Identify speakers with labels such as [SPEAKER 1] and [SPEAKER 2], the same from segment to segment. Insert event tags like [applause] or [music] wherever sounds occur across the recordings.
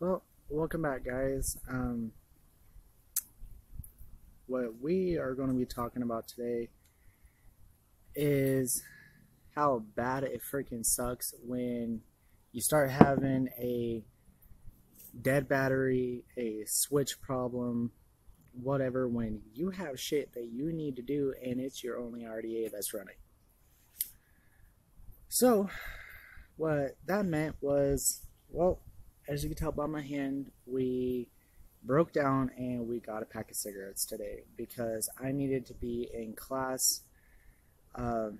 [SPEAKER 1] Well, welcome back, guys. Um, what we are going to be talking about today is how bad it freaking sucks when you start having a dead battery, a switch problem, whatever, when you have shit that you need to do and it's your only RDA that's running. So, what that meant was, well, as you can tell by my hand, we broke down and we got a pack of cigarettes today because I needed to be in class uh,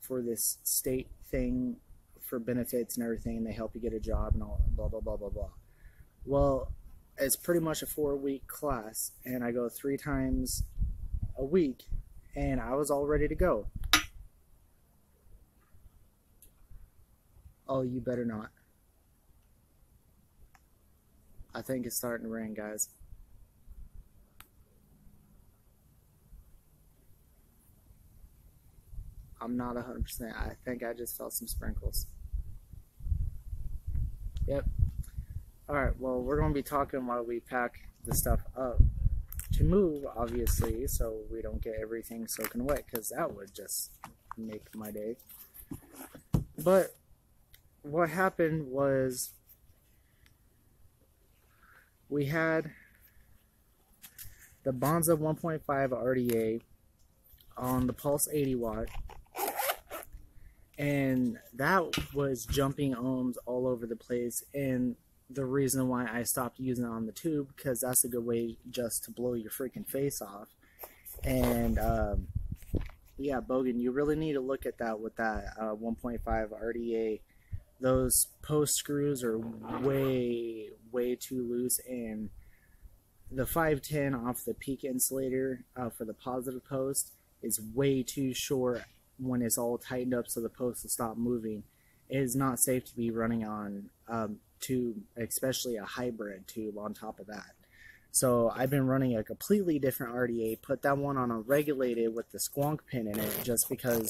[SPEAKER 1] for this state thing for benefits and everything. They help you get a job and all blah blah blah blah blah. Well, it's pretty much a four week class, and I go three times a week, and I was all ready to go. Oh, you better not. I think it's starting to rain, guys. I'm not 100%. I think I just felt some sprinkles. Yep. Alright, well, we're going to be talking while we pack the stuff up to move, obviously, so we don't get everything soaking wet, because that would just make my day. But what happened was we had the Bonza 1.5 RDA on the Pulse 80 watt, and that was jumping ohms all over the place. And the reason why I stopped using it on the tube because that's a good way just to blow your freaking face off. And um, yeah, Bogan, you really need to look at that with that uh, 1.5 RDA. Those post screws are way, way too loose, and the 510 off the PEEK insulator uh, for the positive post is way too short when it's all tightened up so the post will stop moving. It is not safe to be running on um, tube, especially a hybrid tube on top of that. So I've been running a completely different RDA, put that one on a regulated with the squonk pin in it just because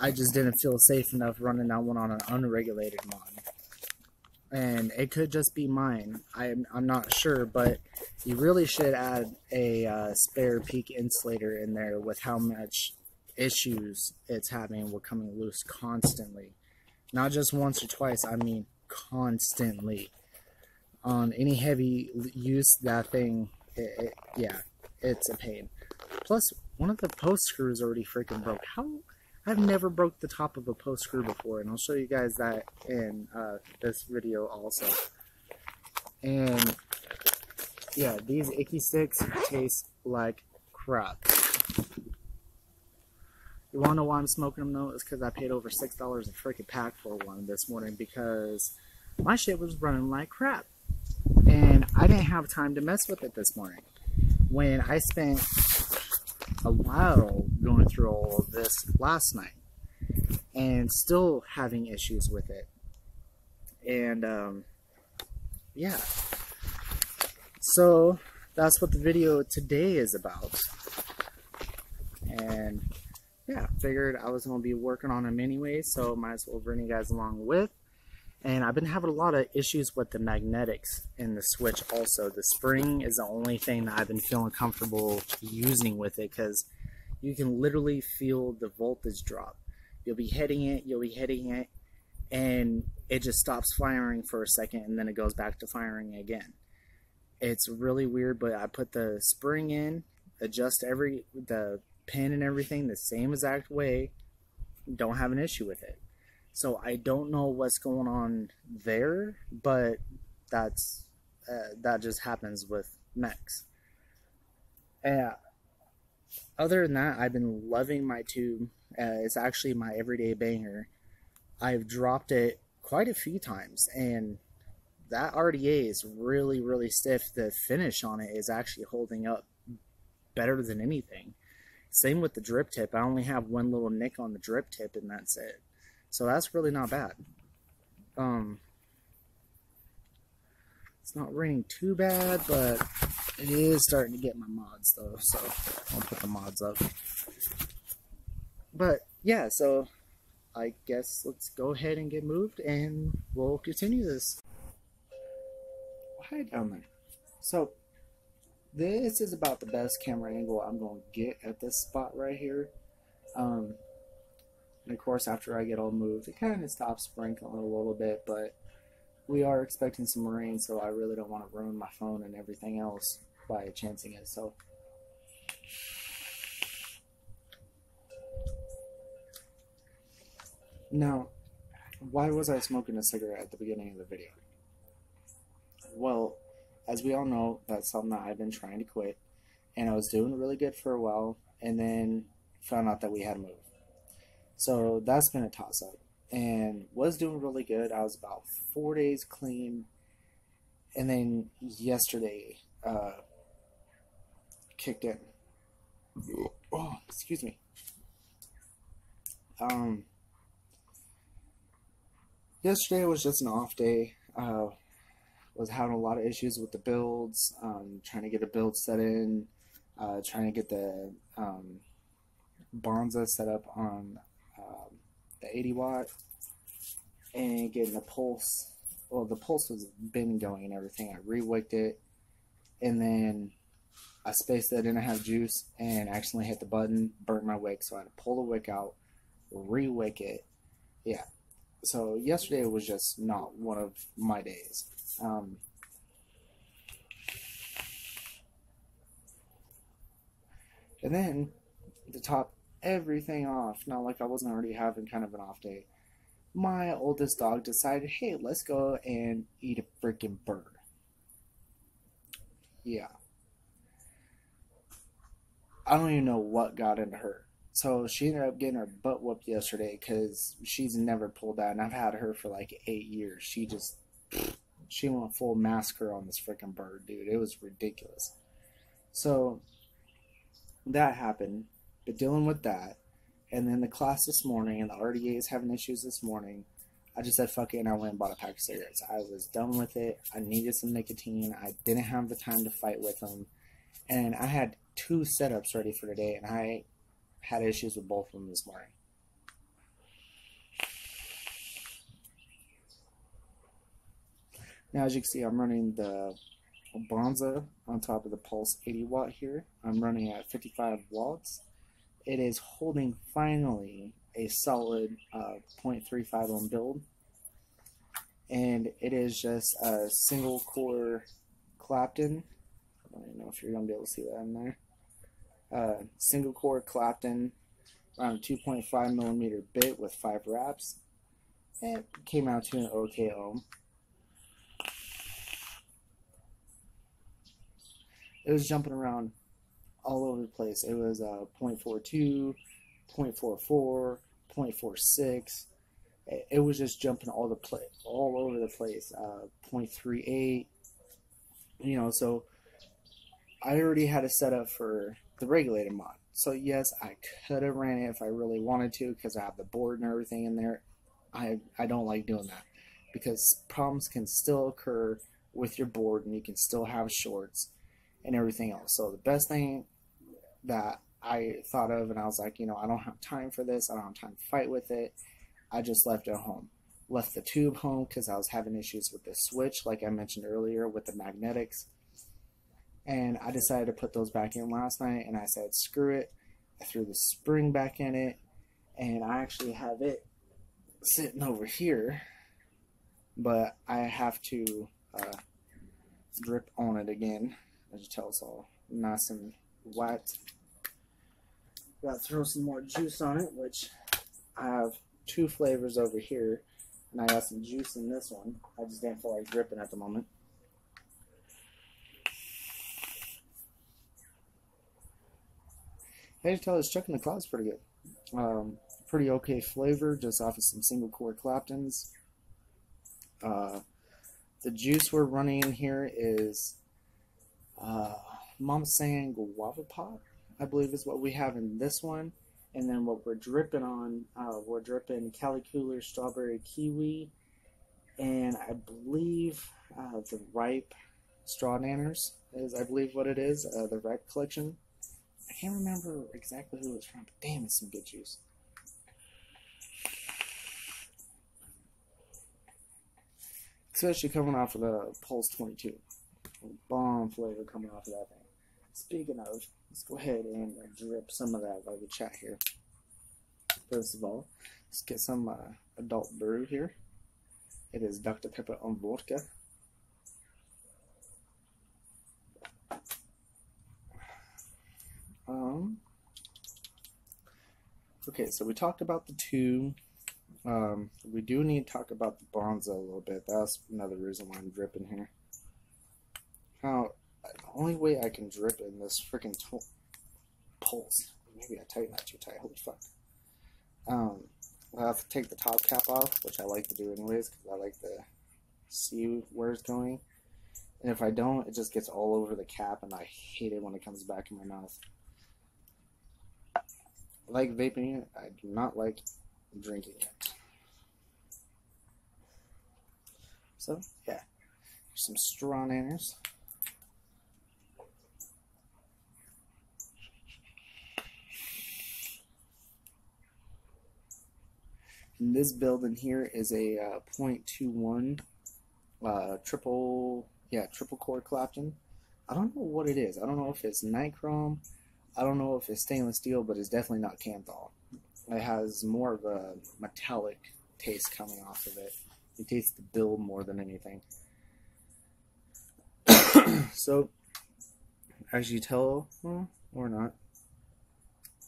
[SPEAKER 1] I just didn't feel safe enough running that one on an unregulated mod. And it could just be mine. I'm, I'm not sure, but you really should add a uh, spare PEEK insulator in there with how much issues it's having with coming loose constantly. Not just once or twice, I mean constantly. On any heavy use, that thing, it, it, yeah, it's a pain. Plus, one of the post screws already freaking broke. How? I've never broke the top of a post screw before, and I'll show you guys that in uh, this video also. And yeah, these icky sticks taste like crap. You wanna know why I'm smoking them though? It's because I paid over six dollars a freaking pack for one this morning because my shit was running like crap, and I didn't have time to mess with it this morning. When I spent a while going through all of this last night, and still having issues with it, and um, yeah. So that's what the video today is about, and yeah, figured I was going to be working on them anyway, so might as well bring you guys along with. And I've been having a lot of issues with the magnetics in the switch also. The spring is the only thing that I've been feeling comfortable using with it because you can literally feel the voltage drop. You'll be hitting it, you'll be hitting it, and it just stops firing for a second and then it goes back to firing again. It's really weird, but I put the spring in, adjust every the pin and everything the same exact way, don't have an issue with it. So I don't know what's going on there, but that's uh, that just happens with mechs. Yeah. Other than that, I've been loving my tube. Uh, it's actually my everyday banger. I've dropped it quite a few times, and that RDA is really, really stiff. The finish on it is actually holding up better than anything. Same with the drip tip. I only have one little nick on the drip tip and that's it. So that's really not bad. Um, it's not raining too bad, but it is starting to get my mods though, so I'll put the mods up. But yeah, so I guess let's go ahead and get moved and we'll continue this. Hi down there. So, this is about the best camera angle I'm going to get at this spot right here. Um, and of course, after I get all moved, it kind of stops sprinkling a little bit, but we are expecting some rain, so I really don't want to ruin my phone and everything else by chancing it. So, now, why was I smoking a cigarette at the beginning of the video? Well, as we all know, that's something that I've been trying to quit, and I was doing really good for a while, and then found out that we had to move. So that's been a toss up, and was doing really good. I was about four days clean, and then yesterday uh, kicked in. Oh, excuse me. Um, yesterday was just an off day. Uh, was having a lot of issues with the builds, um, trying to get a build set in, uh, trying to get the um, Bonza set up on the 80 watt, and getting the pulse. Well, the pulse was been going and everything. I rewicked it, and then I spaced that didn't have juice and accidentally hit the button, burnt my wick, so I had to pull the wick out, rewick it. Yeah. So yesterday was just not one of my days. Um, and then to top everything off, not like I wasn't already having kind of an off day, my oldest dog decided, hey, let's go and eat a freaking bird. Yeah. I don't even know what got into her. So she ended up getting her butt whooped yesterday because she's never pulled that, and I've had her for like eight years. She just [sniffs] she went full massacre on this freaking bird, dude. It was ridiculous. So that happened, but dealing with that, and then the class this morning, and the RDA is having issues this morning. I just said fuck it, and I went and bought a pack of cigarettes. I was done with it. I needed some nicotine. I didn't have the time to fight with them, and I had two setups ready for today, and I had issues with both of them this morning. Now, as you can see, I'm running the Bonza on top of the Pulse 80 watt here. I'm running at 55 watts. It is holding finally a solid uh, 0.35 ohm build. And it is just a single core Clapton. I don't know if you're going to be able to see that in there. Uh, single core Clapton around 2.5 millimeter bit with 5 wraps. And came out to an OK ohm. it was jumping around all over the place. It was uh, 0.42, 0.44, 0.46. It, it was just jumping all the play, all over the place. Uh, 0.38. You know, so I already had a setup for the regulated mod. So yes, I could have ran it if I really wanted to because I have the board and everything in there. I I don't like doing that because problems can still occur with your board and you can still have shorts and everything else. So the best thing that I thought of, and I was like, you know, I don't have time for this. I don't have time to fight with it. I just left it home. Left the tube home because I was having issues with the switch, like I mentioned earlier, with the magnetics. And I decided to put those back in last night, and I said, screw it. I threw the spring back in it, and I actually have it sitting over here, but I have to uh, drip on it again as you tell, it's all nice and wet. Got to throw some more juice on it, which I have two flavors over here, and I got some juice in this one. I just didn't feel like dripping at the moment. I can tell it's Chuck in the Cloud's pretty good. Um, pretty okay flavor, just off of some single core Claptons. Uh, the juice we're running in here is uh, Mama Saying Guava Pop, I believe is what we have in this one. And then what we're dripping on, uh, we're dripping Cali Cooler Strawberry Kiwi, and I believe uh, the Ripe Straw Nanners is, I believe, what it is, uh, the Ripe Collection. I can't remember exactly who it's from, but damn, it's some good juice. Especially coming off of the Pulse 22. Bomb flavor coming off of that thing. Speaking of, let's go ahead and drip some of that while we chat here. First of all, let's get some uh, adult brew here. It is Dr. Pepper on vodka. Um, okay, so we talked about the two. Um, we do need to talk about the Bonza a little bit. That's another reason why I'm dripping here. How only way I can drip in this freaking pulse. Maybe I tighten that too tight. Holy fuck. Um, I have to take the top cap off, which I like to do anyways because I like to see where it's going. And if I don't, it just gets all over the cap, and I hate it when it comes back in my mouth. I like vaping it. I do not like drinking it. So, yeah. Some straw nanners. And this build in here is a uh, 0.21 uh, triple, yeah, triple core Clapton. I don't know what it is. I don't know if it's nichrome. I don't know if it's stainless steel, but it's definitely not Kanthal. It has more of a metallic taste coming off of it. It tastes the build more than anything. [coughs] so, as you tell, well, or not,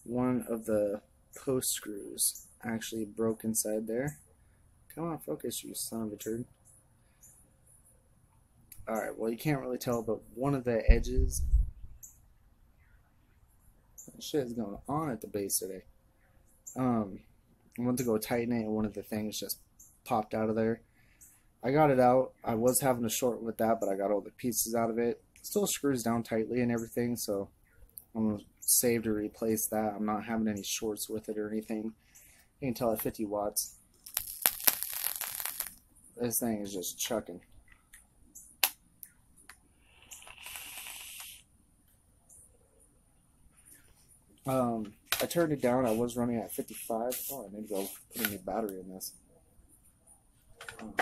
[SPEAKER 1] one of the post screws actually broke inside there. Come on, focus, you son of a turd. Alright, well, you can't really tell, but one of the edges. Shit is going on at the base today. Um, I went to go tighten it, and one of the things just popped out of there. I got it out. I was having a short with that, but I got all the pieces out of it. Still screws down tightly and everything, so I'm going to save to replace that. I'm not having any shorts with it or anything. You can tell at 50 watts. This thing is just chucking. Um, I turned it down. I was running at 55. Oh, I need to go put a new battery in this. Um,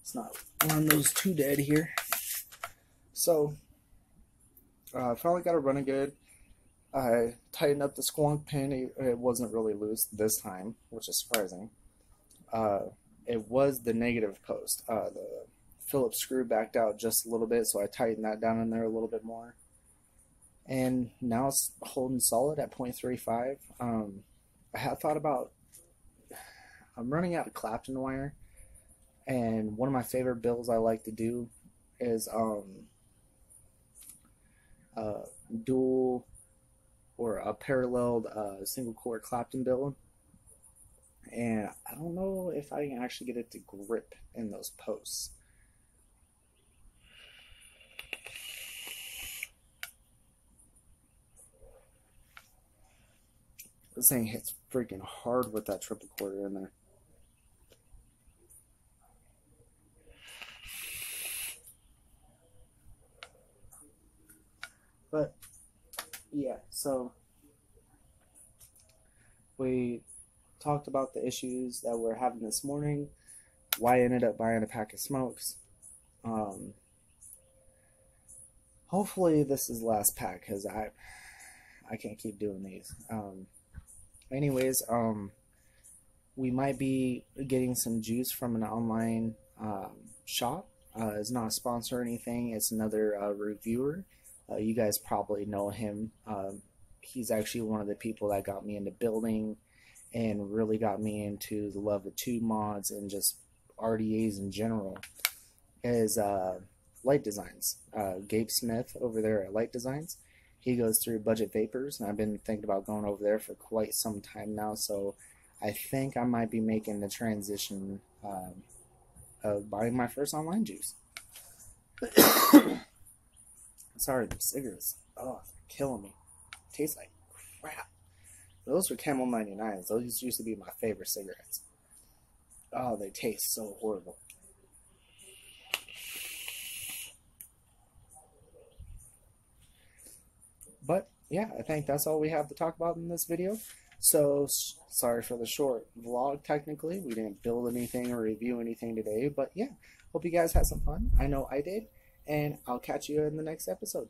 [SPEAKER 1] it's not one of those too dead here. So, uh, finally got it running good. I tightened up the squonk pin. It wasn't really loose this time, which is surprising. Uh, it was the negative post. Uh, the Phillips screw backed out just a little bit, so I tightened that down in there a little bit more. And now it's holding solid at 0.35. Um, I had thought about. I'm running out of Clapton wire, and one of my favorite builds I like to do is um, uh, dual or a paralleled uh, single core Clapton build. And I don't know if I can actually get it to grip in those posts. This thing hits freaking hard with that triple quarter in there. But yeah, so we talked about the issues that we're having this morning, why I ended up buying a pack of smokes. Um, hopefully this is the last pack because I I can't keep doing these. Um, anyways, um, we might be getting some juice from an online um, shop. Uh, it's not a sponsor or anything. It's another uh, reviewer uh, you guys probably know him. Um, he's actually one of the people that got me into building and really got me into the love of two mods and just RDAs in general. Is uh, Light Designs. Uh, Gabe Smith over there at Light Designs. He goes through budget vapors, and I've been thinking about going over there for quite some time now. So I think I might be making the transition um, of buying my first online juice. [coughs] Sorry, the cigarettes. Oh, they're killing me. Tastes like crap. Those were Camel 99s. Those used to be my favorite cigarettes. Oh, they taste so horrible. But yeah, I think that's all we have to talk about in this video. So sorry for the short vlog. Technically, we didn't build anything or review anything today, but yeah, hope you guys had some fun. I know I did. and I'll catch you in the next episode.